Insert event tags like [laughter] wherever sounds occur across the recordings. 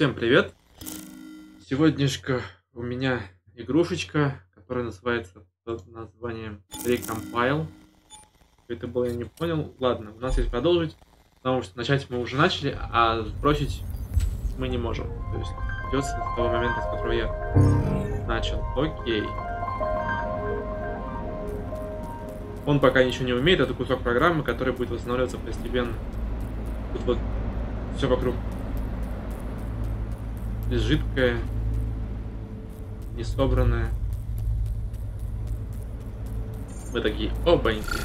Всем привет! Сегодняшка у меня игрушечка, которая называется под названием Recompile. Это было я не понял. Ладно, у нас есть продолжить, потому что начать мы уже начали, а сбросить мы не можем. То есть придется с того момента, с которого я начал. Окей. Он пока ничего не умеет, это кусок программы, который будет восстанавливаться постепенно. Тут вот все вокруг жидкое, не собранное. Мы такие, опаньки.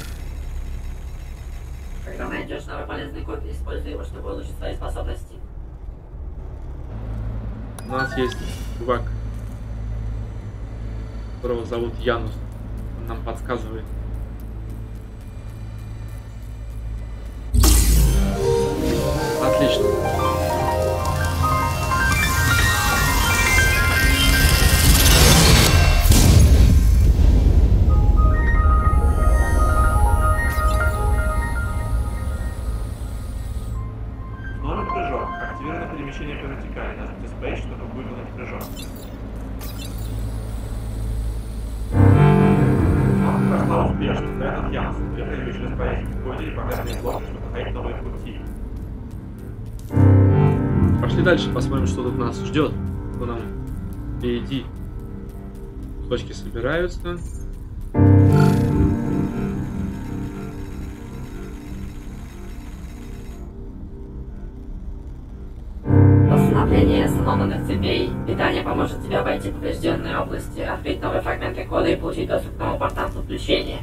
Когда найдешь новый полезный код, используй его, чтобы улучшить свои способности. У нас есть чувак, которого зовут Янус. Он нам подсказывает. Отлично. Дальше, посмотрим, что тут нас ждет. Что нам впереди. Точки собираются. Восстановление сломанных цепей. Питание поможет тебе обойти поврежденные области, открыть новые фрагменты кода и получить доступ к новому порталу подключения.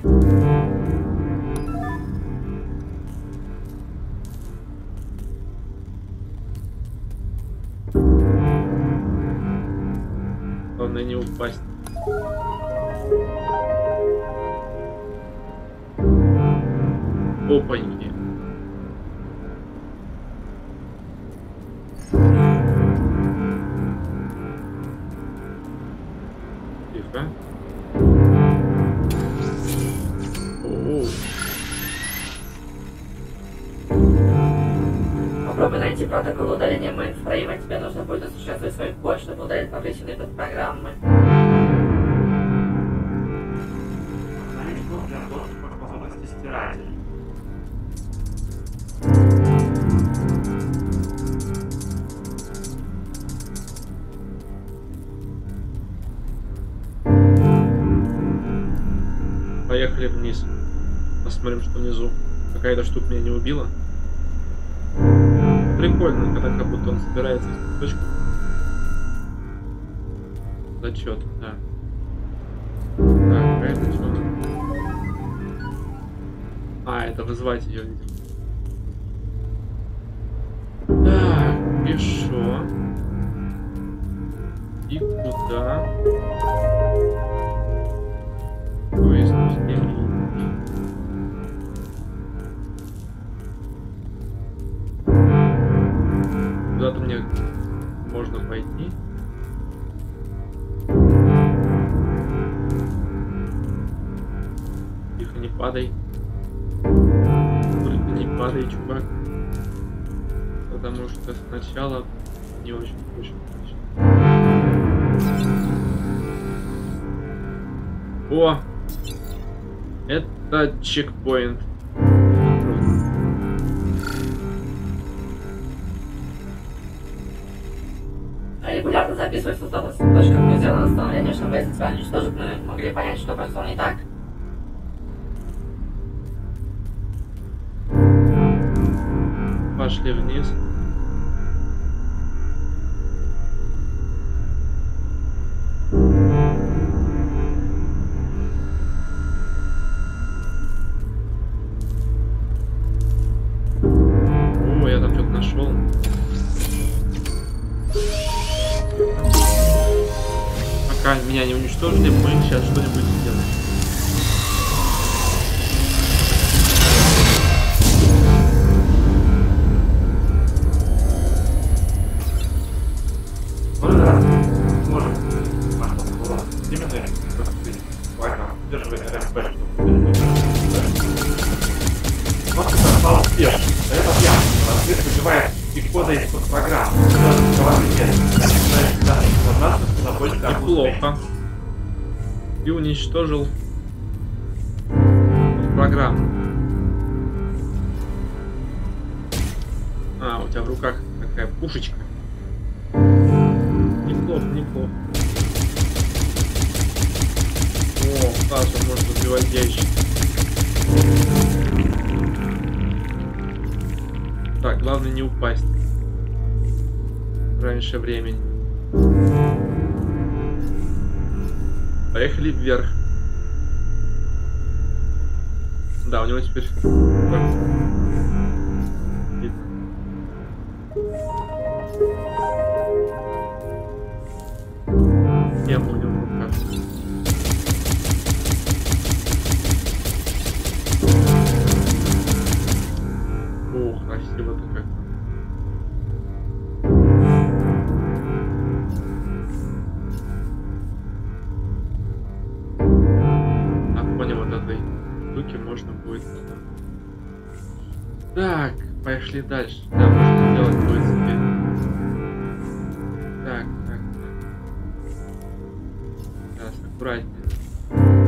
Главное стирателя. Поехали вниз. Посмотрим, что внизу. Эта штука меня не убила. Прикольно, когда как будто он собирается из кусочков. Зачет, да. Так, это что? Это вызвать ее, видимо. Так, и шо? И куда? Куда-то мне можно пойти. Падай. Только не падай, чувак. Потому что сначала не очень отлично. О! Это чекпоинт. Регулярно записывай создалось. Точка, где сделано восстановление, чтобы если тебя уничтожат, мы могли понять, что произошло не так. Пошли вниз. О, я там нашел. Пока меня не уничтожили, мы сейчас что-нибудь сделаем. Уничтожил программу. А, у тебя в руках такая пушечка. Неплохо, неплохо. О, класс, он может убивать ящик. Так, главное не упасть. Раньше времени. Поехали вверх. Да, у него теперь... так, него в руках. О, красиво-то как. Так, пошли дальше. Да, можно делать себе. Так, так, так. Сейчас, аккуратнее.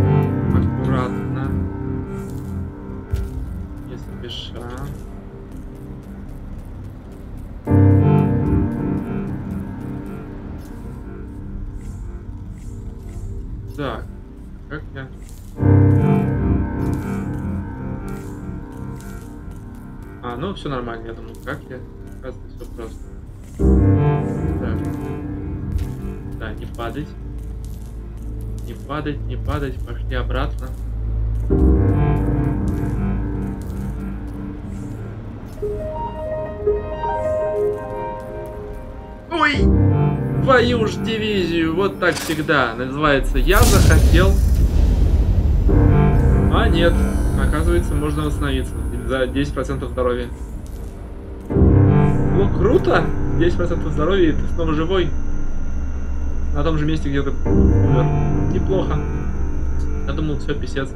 А, ну все нормально, я думаю, как я? Оказывается, все просто. Так. Да, не падать. Не падать, не падать, пошли обратно. Ой! Твою ж дивизию, вот так всегда. Называется «Я захотел». А нет, оказывается, можно восстановиться за 10% здоровья. Ну, круто! 10% здоровья, и ты снова живой. На том же месте, где ты умер. Неплохо. Я думал, все, писец.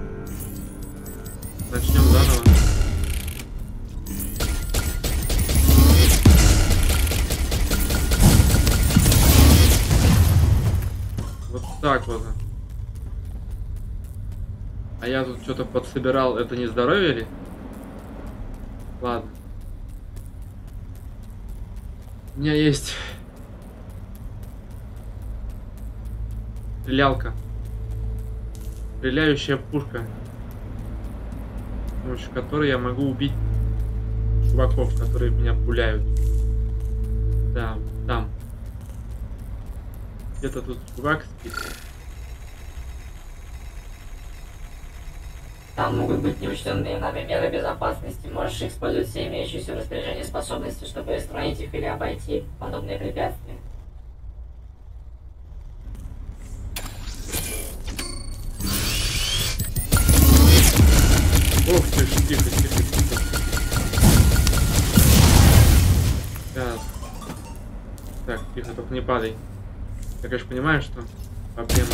Начнем заново. Вот так вот. А я тут что-то подсобирал. Это не здоровье ли? Ладно. У меня есть стрелялка. Стреляющая пушка. С помощью которой я могу убить чуваков, которые меня пуляют. Да, там. Где-то тут чувак спит. Там могут быть неучтенные нами меры безопасности. Можешь использовать все имеющиеся в распоряжении способности, чтобы устранить их или обойти подобные препятствия. Ох ты ж, тихо, тихо, тихо. Сейчас. Так, тихо, только не падай. Я, конечно, понимаю, что проблема.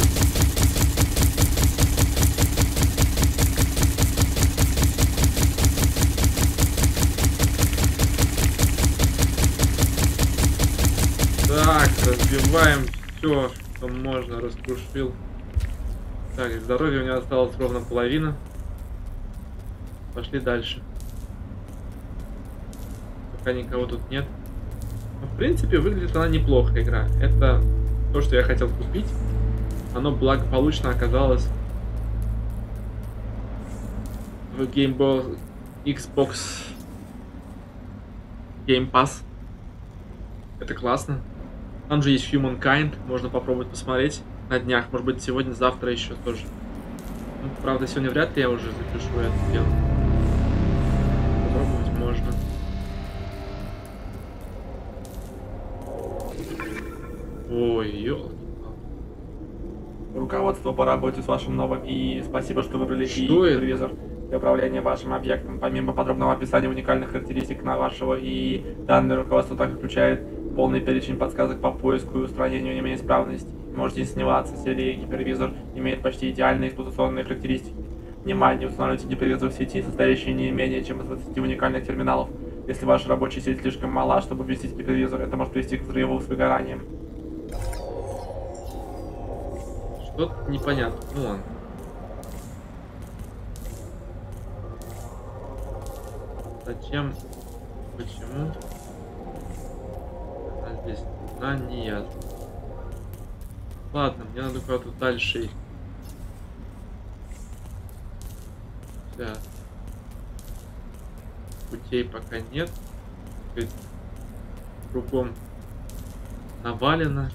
Так, разбиваем все, что можно, раскрушил. Так, здоровья у меня осталось ровно половина. Пошли дальше. Пока никого тут нет. Но, в принципе, выглядит она неплохо, игра. Это то, что я хотел купить. Оно благополучно оказалось в Game Boy Xbox Game Pass. Это классно. Там же есть Humankind, можно попробовать посмотреть на днях. Может быть, сегодня, завтра еще тоже. Ну, правда, сегодня вряд ли я уже запишу это дело. Попробовать можно. Ой, ёлки. Руководство по работе с вашим новым и спасибо, что выбрали Что и телевизор для управления вашим объектом. Помимо подробного описания уникальных характеристик на вашего и данное руководство также включает полный перечень подсказок по поиску и устранению неисправностей. Можете не сомневаться, серия гипервизор имеет почти идеальные эксплуатационные характеристики. Внимание, устанавливайте гипервизор в сети, состоящий не менее чем из 20 уникальных терминалов. Если ваша рабочая сеть слишком мала, чтобы вместить гипервизор, это может привести к взрыву с выгоранием. Что-то непонятно. Ну ладно. Зачем? Почему? Здесь нужна, не ясно. Ладно, мне надо куда-то дальше. Да. Путей пока нет. Кругом навалено.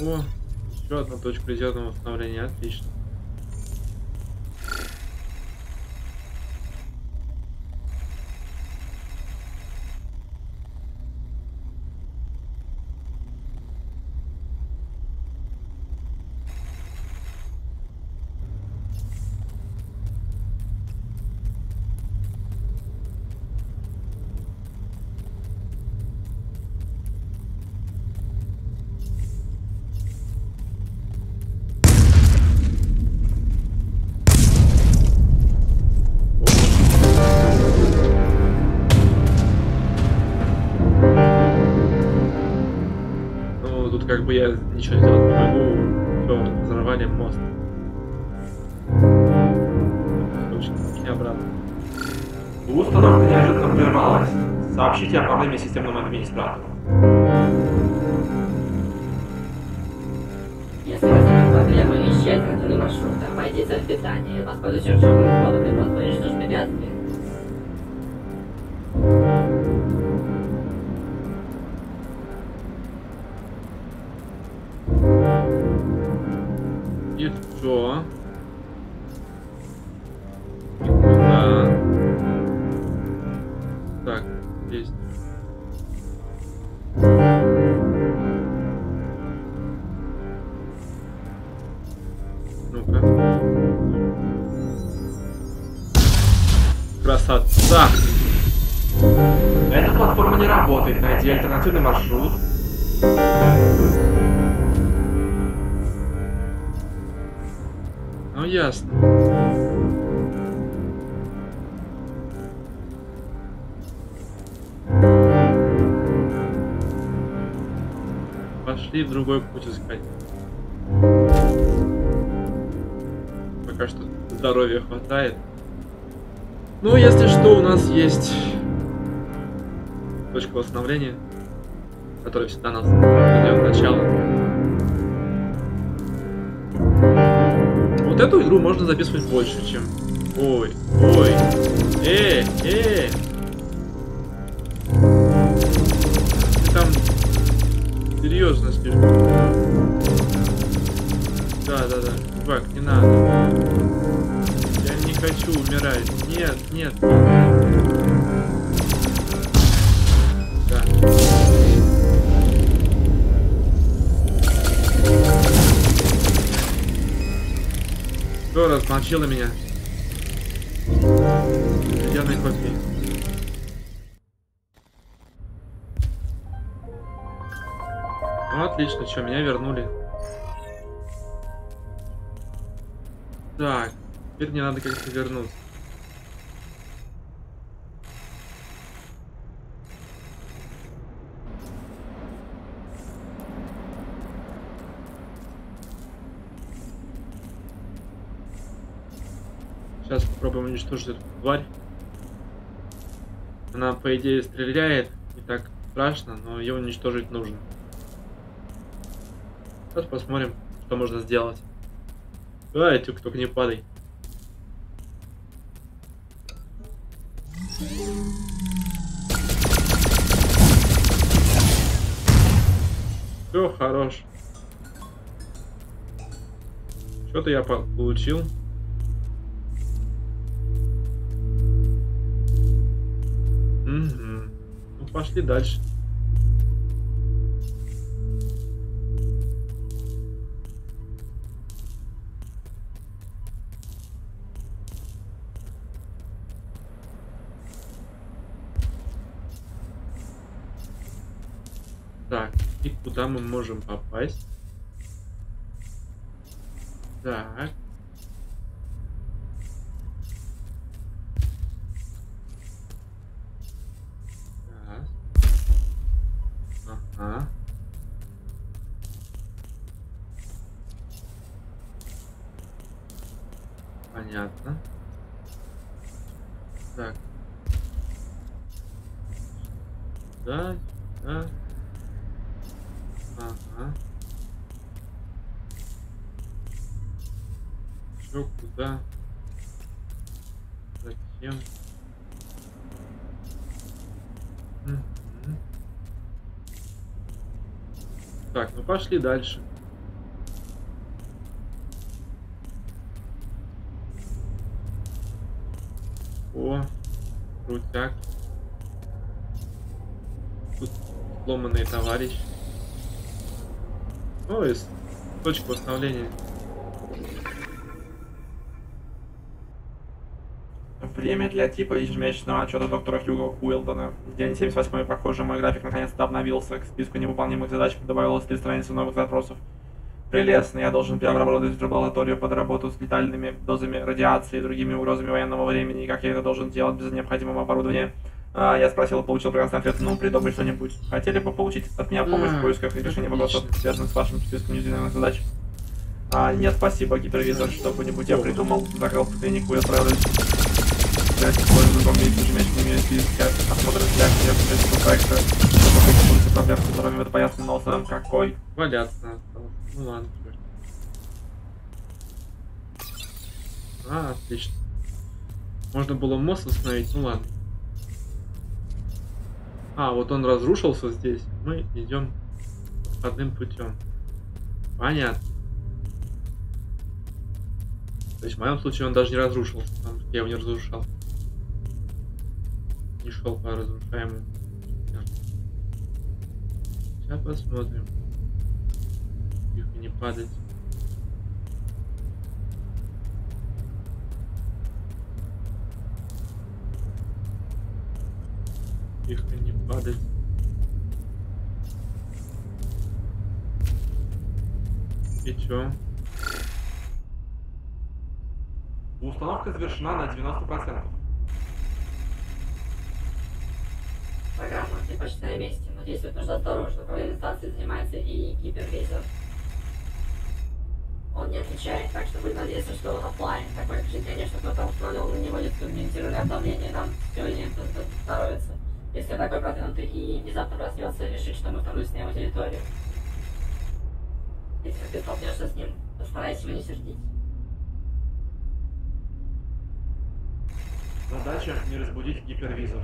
О, еще одна точка резервного восстановления, отлично. Бы я ничего сделать не могу. Все, взорвали мост. Меня обратно. Установка неожиданно прервалась. Сообщите о проблеме системному администратору. Если возникнут проблемы, ищи альтернативный маршрут, обойдите в питание, воспользуйся черным ходом и просто уничтожь препятствия. Альтернативный маршрут. Ну ясно. Пошли в другой путь искать. Пока что здоровья хватает. Ну, если что, у нас есть точка восстановления, которая всегда нас ведет начало. Вот эту игру можно записывать больше, чем... Ой, ой, э, э. Ты там серьезно слишком. Да, да, да. Чувак, не надо. Я не хочу умирать. Нет, нет. Да. Кто размочила меня? Ледяной кофе. Ну, отлично, что, меня вернули. Так, теперь мне надо как-то вернуться. Сейчас попробуем уничтожить эту тварь. Она, по идее, стреляет. Не так страшно, но ее уничтожить нужно. Сейчас посмотрим, что можно сделать. Ай, тюк, только не падай. Все, хорош. Что-то я по- получил. Пошли дальше. Так, И куда мы можем попасть? Так. Ага. Чё, куда? Зачем? Так, ну пошли дальше. О, крутяк. Тут сломанный товарищ. О, есть точка восстановления. Время для типа ежемесячного отчета доктора Хьюго Уилдона. День 78 похоже, мой график наконец-то обновился. К списку невыполнимых задач добавилось три страницы новых запросов. Прелестно, я должен преобразовать лабораторию под работу с летальными дозами радиации и другими угрозами военного времени, и как я это должен делать без необходимого оборудования. А, я спросил, получил прекрасный ответ, ну, придумай что-нибудь. Хотели бы получить от меня помощь в поисках и решении вопросов, связанных с вашим списком неизвестных задач? А, нет, спасибо, гипервизор, что-нибудь я придумал, закрыл клинику и отправлюсь взять использую вам месяц ежемесячными списка осмотр реакции общественного проекта, чтобы проблем с которыми это пояснен носом, какой Валяться. Ну ладно. А, отлично. Можно было мост установить, ну ладно. А, вот он разрушился здесь. Мы идем одним путем. Понятно. То есть в моем случае он даже не разрушился, потому я его не разрушал. Не шел по разрушаемому. Сейчас посмотрим. Тихо, не падать. Тихо, не падать. И чё? Установка завершена на 90%. Программа, ты почти на месте, но действовать нужно осторожно. Управлением станции занимается и гипервизор. Он не отвечает, так что будем надеяться, что он оффлайн. Такое впечатление, что кто-то установил на него дискриминированное давление, нам все не здоровится. Если такой продвинутый и внезапно проснется, решит, что мы вторглись на его территорию. Если ты столкнешься с ним, постарайся его не сердить. Задача не разбудить гипервизор.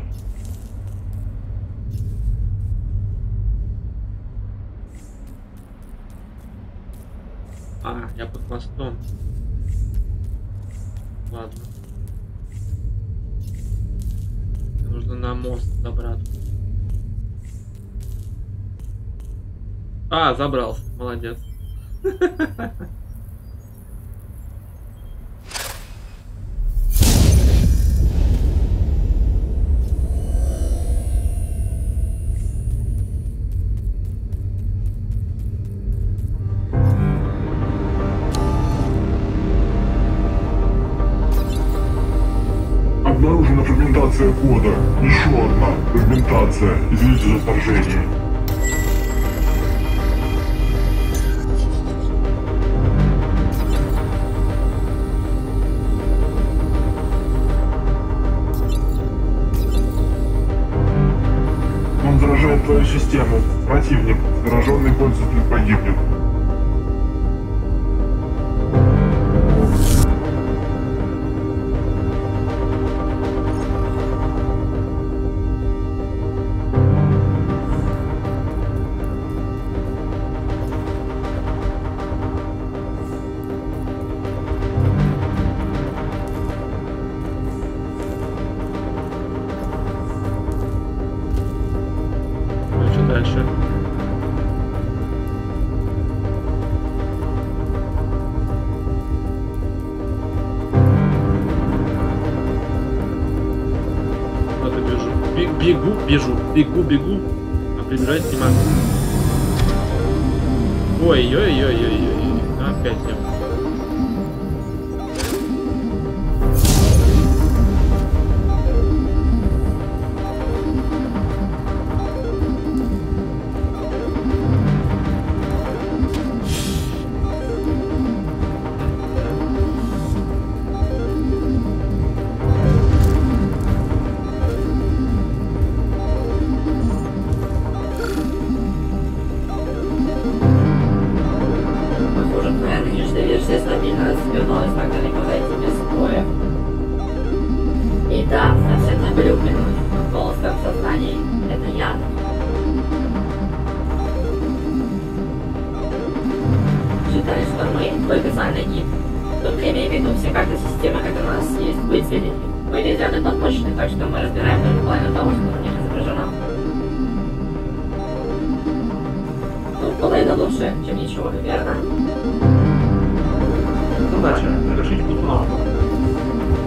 А, я под мостом. Ладно. Нужно на мост забраться. А, забрался. Молодец. [laughs] фрагментация. Извините за вторжение. Он заражает твою систему. Противник. Зараженный пользователь погибнет. Ну, половина лучше, чем ничего, верно? Задача – завершить установку. Дальше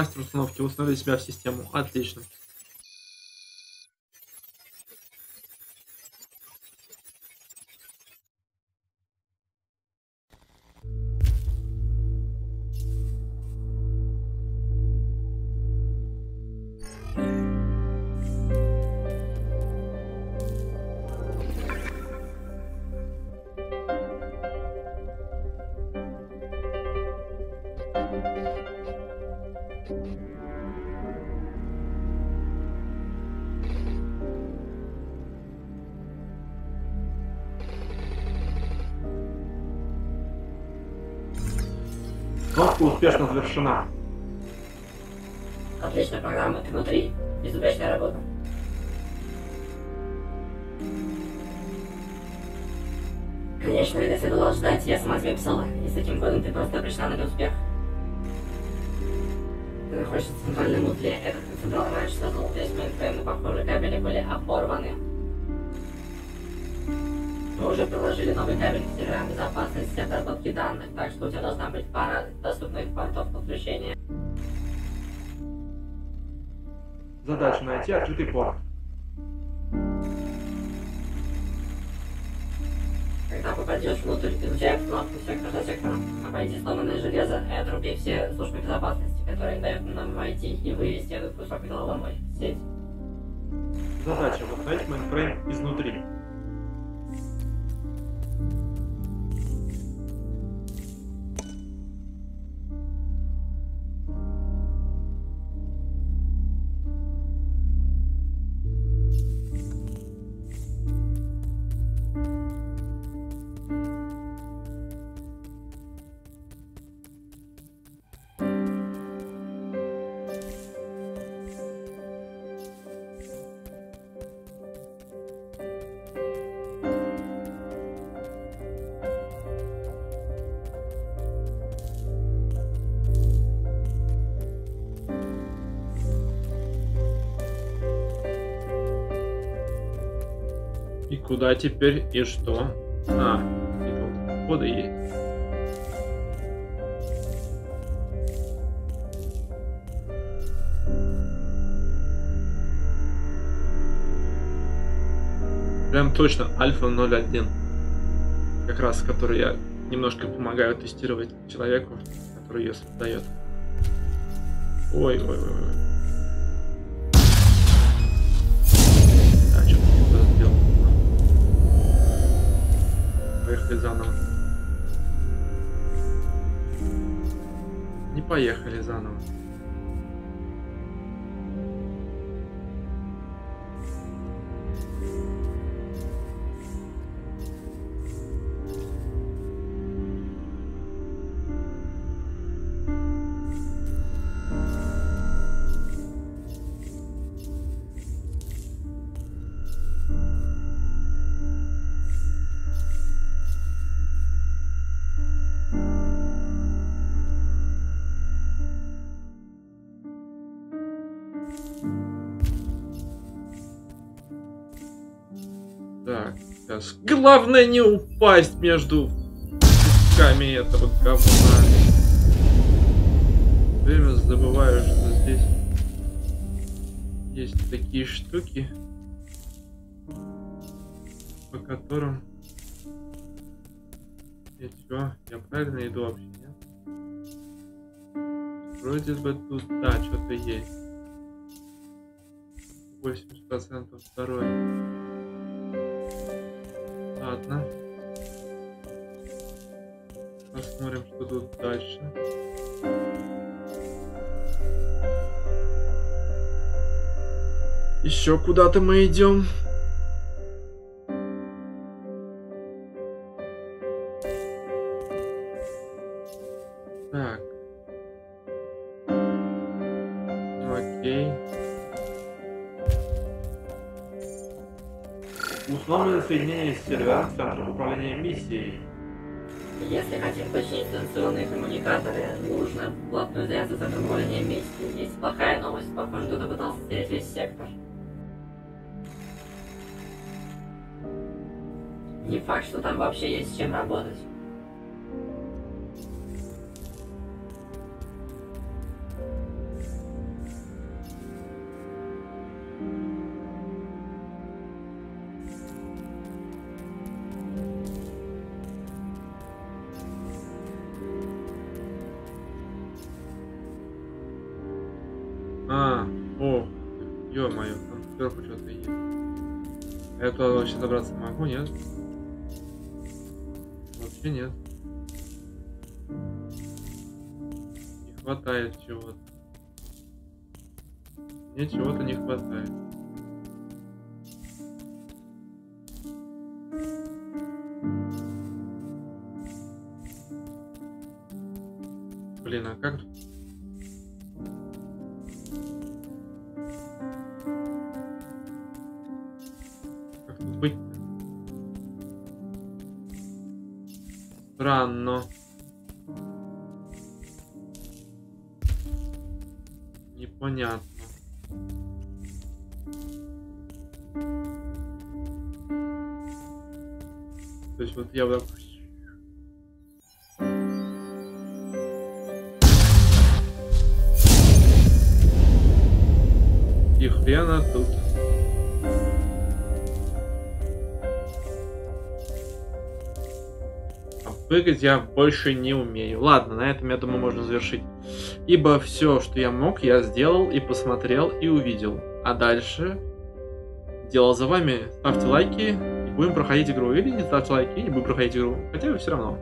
мастер установки, установили себя в систему. Отлично. Установка успешно завершена. Отличная программа, ты внутри. Безупречная работа. Конечно, это следовало ждать, я сама тебе писала. И с таким ходом ты просто пришла на успех. Ты находишься в центральном узле. Этот централ раньше создал весь мейнфрейм, но похоже кабели были оборваны. Мы уже приложили новый кабель к серверам безопасности обработки данных, так что у тебя должна быть пара доступных портов подключения. Задача найти открытый порт. Когда попадешь внутрь, изучай обстановку сектор за сектором. Обойди сломанное железо и отруби все службы безопасности, которые дают нам войти и вывести этот кусок головоломой в сеть. Задача – восстановить мейнфрейм изнутри. Куда теперь и что? А, какие-то вот входы есть. Прям точно Альфа 01. Как раз, который я немножко помогаю тестировать человеку, который ее создает. Ой, Поехали заново. Не поехали заново. Сейчас. Главное не упасть между кусками этого говна. Время забываю, что здесь есть такие штуки, по которым... И чё? Я правильно иду вообще, нет? Вроде бы тут, да, что-то есть. 80% второй. Ладно. Посмотрим, что тут дальше. Еще куда-то мы идем. Управления миссией. Если хотим починить станционные коммуникаторы, нужно плотно взяться за управление миссии. Есть плохая новость, похоже, кто-то пытался стереть весь сектор. Не факт, что там вообще есть с чем работать. Что-то есть. Я туда вообще добраться могу, нет? Вообще нет. Не хватает чего-то. Мне чего-то не хватает. Странно. Непонятно. То есть вот я вот так И хрена тут. Прыгать я больше не умею. Ладно, на этом, я думаю, можно завершить. Ибо все, что я мог, я сделал и посмотрел и увидел. А дальше дело за вами. Ставьте лайки и будем проходить игру. Или не ставьте лайки и не будем проходить игру. Хотя бы все равно.